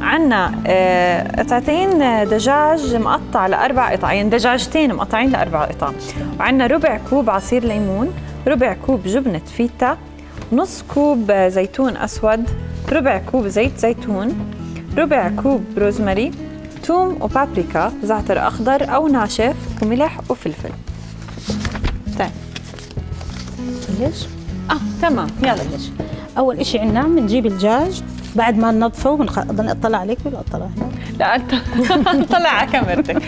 عندنا آه، قطعتين دجاج مقطع لأربع قطع يعني دجاجتين مقطعين لأربع قطع. وعندنا ربع كوب عصير ليمون ربع كوب جبنة فيتا نص كوب زيتون أسود ربع كوب زيت زيتون ربع كوب روزماري ثوم وبابريكا زعتر أخضر أو ناشف وملح وفلفل. طيب. ليش؟ آه تمام يلا ليش؟ أول شيء عندنا بنجيب الدجاج بعد ما ننظفه ونخ... أطلع عليك ولا أطلع هنا؟ لا انت طلع على كاميرتك.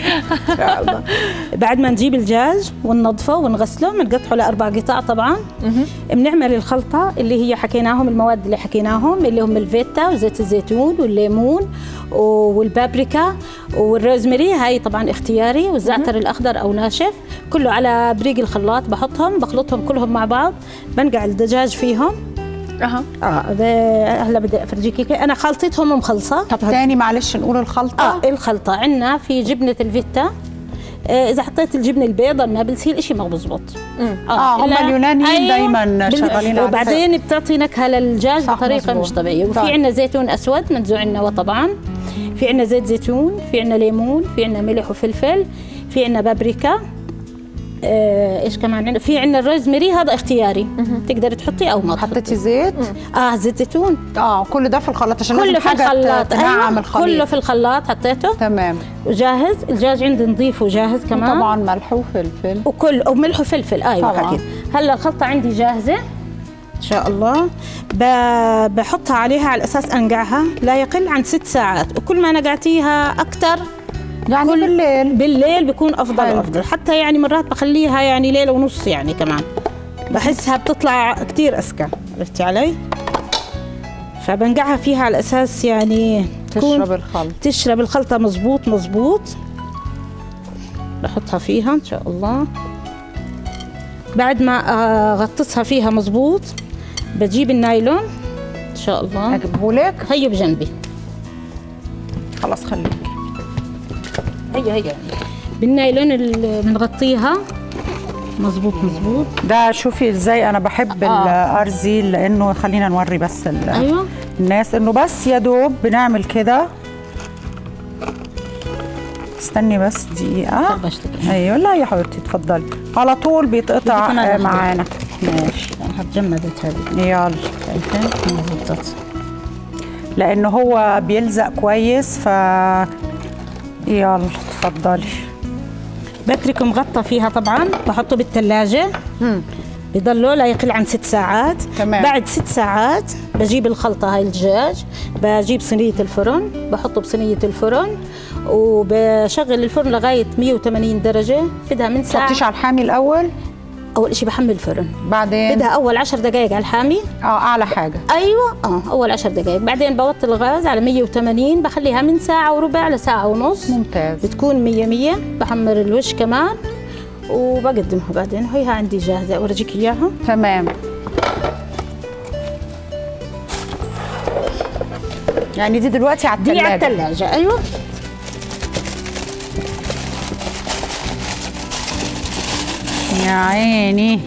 بعد ما نجيب الدجاج وننظفه ونغسله بنقطعه لاربع قطع طبعا. بنعمل الخلطة اللي هي حكيناهم المواد اللي حكيناهم اللي هم الفيتا وزيت الزيتون والليمون والبابريكا والروزماري. هاي طبعا اختياري والزعتر الأخضر أو ناشف. كله على بريق الخلاط بحطهم بخلطهم كلهم مع بعض بنقع الدجاج فيهم. أها. آه هلا بدي افرجيكي كيف. أنا خلطتهم مخلصة. طب تاني معلش نقول الخلطة. آه الخلطة. عندنا في جبنة الفيتا. آه إذا حطيت الجبنة البيضاء النابلسي الاشي ما بزبط. آه، هم اليونانيين دايماً بال- شغالين على وبعدين بتعطي نكهة للدجاج بطريقة مزبوط. مش طبيعية. وفي طيب. عندنا زيتون أسود منزوع النوى طبعا في عندنا زيت زيتون في عندنا ليمون في عندنا ملح وفلفل في عندنا بابريكا. آه إيش كمان عندنا؟ في عندنا الروزماري هذا اختياري. تقدري تحطي أو ما حطيتي زيت؟ آه زيت زيتون. آه كل ده في الخلاط عشان كله في الخلاط. أيوة. الخليط. كله في الخلاط حطيته. تمام. وجاهز؟ الدجاج عندي نضيفه جاهز كمان. طبعا ملح وفلفل. وكل وملح وفلفل. أيوه. حكيت هلا الخلطة عندي جاهزة. إن شاء الله. ب- بحطها عليها على أساس أنقعها. لا يقل عن ست ساعات. وكل ما نقعتيها أكثر يعني كل- بالليل. بالليل بيكون أفضل حلو. وأفضل. حتى يعني مرات بخليها يعني ليلة ونص يعني كمان. بحسها بتطلع كثير أذكى. عرفتي علي؟ فبنقعها فيها على أساس يعني تكون تشرب الخلط تشرب الخلطة مزبوط مزبوط بحطها فيها إن شاء الله. بعد ما أغطسها فيها مزبوط بجيب النايلون. إن شاء الله. اجيبه لك. هيو بجنبي. خلاص خليك. هيو هيو بالنايلون اللي بنغطيها. مزبوط مزبوط ده شوفي إزاي أنا بحب آه. الارزيل لأنه خلينا نوري بس أيوة. الناس إنه بس يا دوب بنعمل كده. استني بس أشتكي. أيوه لا يا حبيبتي اتفضلي على طول بيتقطع آه،. معانا. ماشي. هتجمدت هذه يلا. لأن هو بيلزق كويس ف يلا اتفضلي بتركه مغطى فيها طبعا بحطه بالثلاجة بضله لا يقل عن ست ساعات. تمام. بعد ست ساعات بجيب الخلطة هاي الدجاج بجيب صينية الفرن بحطه بصينية الفرن وبشغل الفرن لغاية 180 درجة. بدها من ساعة. تحطيش على الحامي الأول. أول شيء بحمل الفرن. بعدين؟ بدها أول عشر دقائق على الحامي آه أعلى حاجة. أيوة. آه أول عشر دقائق بعدين بوطي الغاز على 180 بخليها من ساعة وربع لساعة ونص. ممتاز. بتكون مية مية. بحمر الوش كمان. وبقدمها بعدين. هيها عندي جاهزة. أورجيك إياها. تمام. يعني دي دلوقتي على دي على الثلاجة الثلاجة أيوة يا عيني